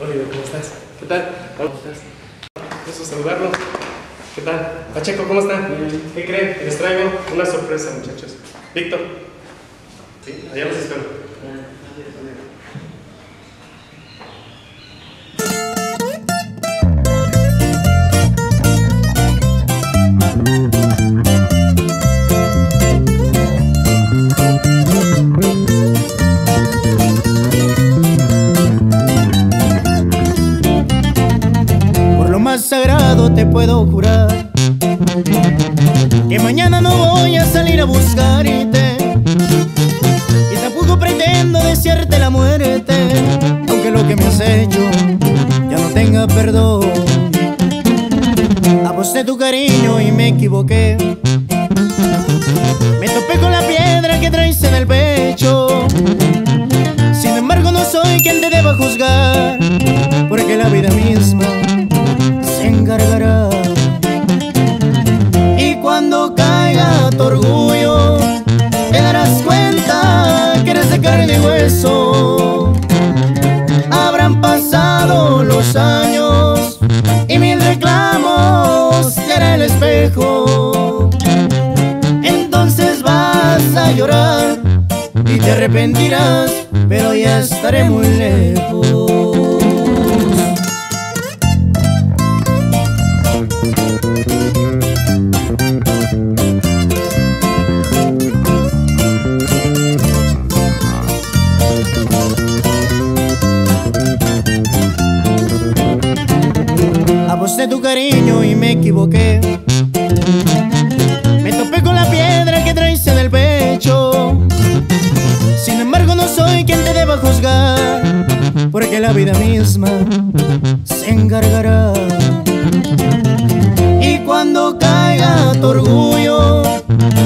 Oliver, ¿cómo estás? ¿Qué tal? ¿Cómo estás? Gusto saludarlo. ¿Qué tal? Pacheco, ¿cómo están? ¿Qué creen? Les traigo una sorpresa, muchachos. Víctor. Sí, allá los espero. Más sagrado te puedo jurar. Que mañana no voy a salir a buscarte. Y tampoco pretendo desearte la muerte. Aunque lo que me has hecho ya no tenga perdón. Aposté tu cariño y me equivoqué. Me topé con la piedra que traes en el pecho. Sin embargo no soy quien te deba juzgar carne hueso. Habrán pasado los años y mil reclamos será el espejo. Entonces vas a llorar y te arrepentirás, pero ya estaré muy lejos. Aposté tu cariño y me equivoqué. Me topé con la piedra que traes en el pecho. Sin embargo, no soy quien te deba juzgar, porque la vida misma se encargará. Y cuando caiga tu orgullo,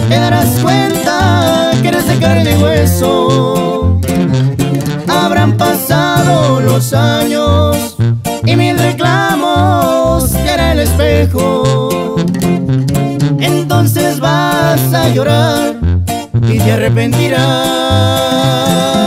te darás cuenta que eres de carne y hueso. Habrán pasado los años y te arrepentirás.